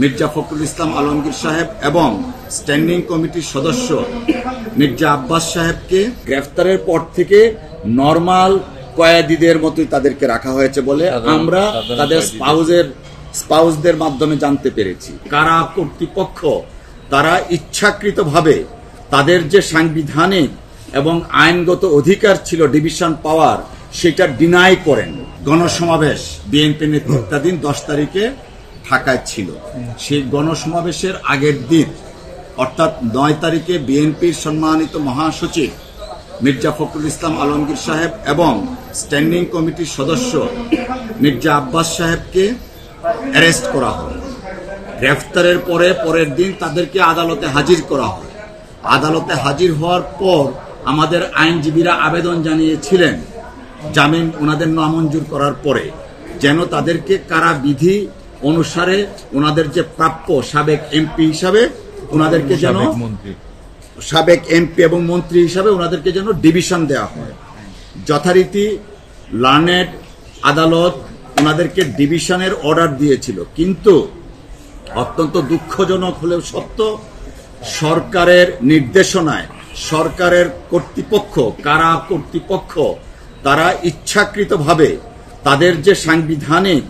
মির্জা ফখরুল ইসলাম আলমগীর সাহেব এবং স্ট্যান্ডিং কমিটির সদস্য মির্জা আব্বাস সাহেবকে গ্রেফতারের পর থেকে নর্মাল কয়েদিদের মতোই তাদেরকে রাখা হয়েছে বলে আমরা তাদের স্পাউজের স্পাউসদের মাধ্যমে জানতে পেরেছি। কারা কর্তৃপক্ষ তারা ইচ্ছাকৃতভাবে তাদের যে সাংবিধানিক এবং আইনগত অধিকার ছিল ডিভিশন পাওয়ার সেটা ডিনাই করেন। গণসমাবেশ বিএনপি নেতৃত্বাধীন দশ তারিখে ঢাকায় ছিল। সেই গণসমাবেশের আগের দিন, অর্থাৎ নয় তারিখে বিএনপির সম্মানিত মহাসচিব মির্জা ফখরুল ইসলাম আলমগীর সাহেব এবং স্ট্যান্ডিং কমিটির সদস্য মির্জা আব্বাস সাহেবকে অ্যারেস্ট করা হয়। গ্রেফতারের পরে পরের দিন তাদেরকে আদালতে হাজির করা হয়। আদালতে হাজির হওয়ার পর আমাদের আইনজীবীরা আবেদন জানিয়েছিলেন, জামিন ওনাদের নামঞ্জুর করার পরে যেন তাদেরকে কারা বিধি অনুসারে ওনাদের যে প্রাপ্য সাবেক এমপি হিসাবে ওনাদেরকে যেন সাবেক এমপি এবং মন্ত্রী হিসাবে ওনাদেরকে যেন ডিভিশন দেওয়া হয়। যথারীতি লার্নেড আদালত ওনাদেরকে ডিভিশনের অর্ডার দিয়েছিল। কিন্তু অত্যন্ত দুঃখজনক হলেও সত্য সরকারের নির্দেশনায় সরকারের কর্তৃপক্ষ কারা কর্তৃপক্ষ তারা ইচ্ছাকৃতভাবে তাদের যে সাংবিধানিক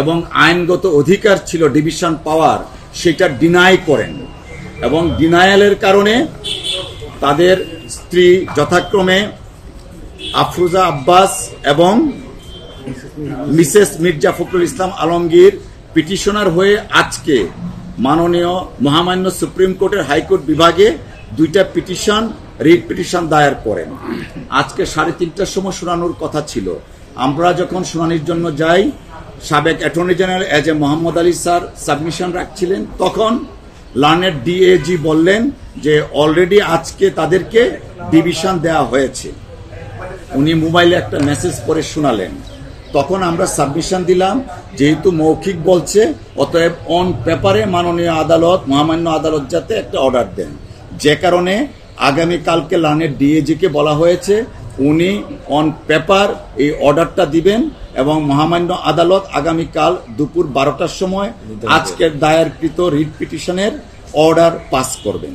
এবং আইনগত অধিকার ছিল ডিভিশন পাওয়ার সেটা ডিনাই করেন। এবং ডিনায়ালের কারণে তাদের স্ত্রী যথাক্রমে আফরুজা আব্বাস এবং মিসেস মির্জা ফখরুল ইসলাম আলমগীর পিটিশনার হয়ে আজকে মাননীয় মহামান্য সুপ্রিম কোর্টের হাইকোর্ট বিভাগে দুইটা পিটিশন, রিট পিটিশন দায়ের করেন। আজকে সাড়ে তিনটার সময় শোনানোর কথা ছিল। আমরা যখন শুনানির জন্য যাই সাবেক attorney general as a Mohammad Ali sir submission রাখছিলেন। তখন লার্নেড ডিএজি বললেন যে অলরেডি আজকে তাদেরকে ডিভিশন দেওয়া হয়েছে। উনি মোবাইলে একটা মেসেজ করে শোনালেন। তখন আমরা সাবমিশন দিলাম, যেহেতু মৌখিক বলছে, অতএব অন পেপারে মাননীয় আদালত, মহামান্য আদালত যাতে একটা অর্ডার দেন। যে কারণে আগামীকালকে লানের ডিএজিকে বলা হয়েছে উনি অন পেপার এই অর্ডারটা দিবেন এবং মহামান্য আদালত আগামীকাল দুপুর বারোটার সময় আজকের দায়েরকৃত রিট পিটিশনের অর্ডার পাস করবেন।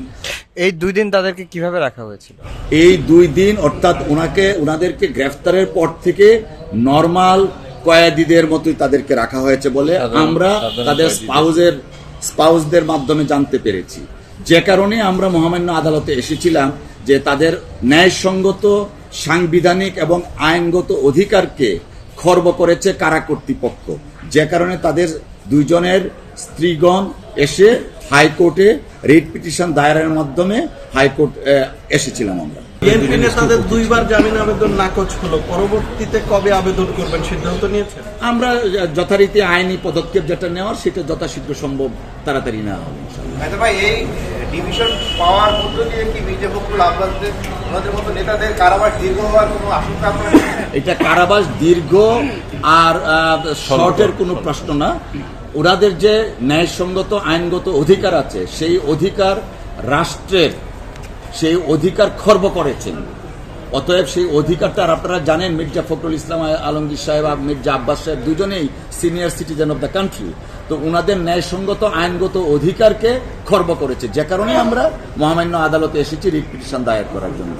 এই দুই দিন তাদেরকে কীভাবে রাখা হয়েছিল? এই দুই দিন অর্থাৎ ওনাকে ওনাদেরকে গ্রেফতারের পর থেকে নর্মাল কয়েদিদের মতোই তাদেরকে রাখা হয়েছে বলে আমরা তাদের স্পাউজের স্পাউসদের মাধ্যমে জানতে পেরেছি। যে কারণে আমরা মহামান্য আদালতে এসেছিলাম যে তাদের ন্যায়সঙ্গত সাংবিধানিক এবং আইনগত অধিকারকে খর্ব করেছে কারা কর্তৃপক্ষ। যে কারণে তাদের দুইজনের স্ত্রীগণ এসে হাইকোর্টে রিট পিটিশন দায়েরের মাধ্যমে হাইকোর্ট এসেছিলাম আমরা। বিএনপি নেতাদের দুইবার জামিন আবেদন নাকচ হলো। পরবর্তীতে কবে আবেদন করবেন সিদ্ধান্ত নিয়েছেন? আমরা যথারীতি আইনি পদক্ষেপ যেটা নেওয়ার সেটা যথাশীঘ্র সম্ভব তাড়াতাড়ি নেওয়া হবে ভাই এই ডিভিশন পাওয়ার মধ্য দিয়ে কি মির্জা ফখরুল আব্বাসদের ওনাদের মতো নেতাদের কারাবাস দীর্ঘ হওয়ার কোনো আশঙ্কা এটা কারাবাস দীর্ঘ আর শর্টের কোনো প্রশ্ন না। ওনাদের যে ন্যায়সঙ্গত, আইনগত অধিকার আছে, সেই অধিকার রাষ্ট্রের, সেই অধিকার খর্ব করেছেন। অতএব সেই অধিকারটা আপনারা জানেন, মির্জা ফখরুল ইসলাম আলমগীর সাহেব আর মির্জা আব্বাস সাহেব দুজনেই senior citizen of the country তো ওনাদের ন্যায়সঙ্গত, আইনগত অধিকারকে খর্ব করেছে। যে কারণে আমরা মহামান্য আদালতে এসেছি রিট পিটিশন দায়ের করার জন্য।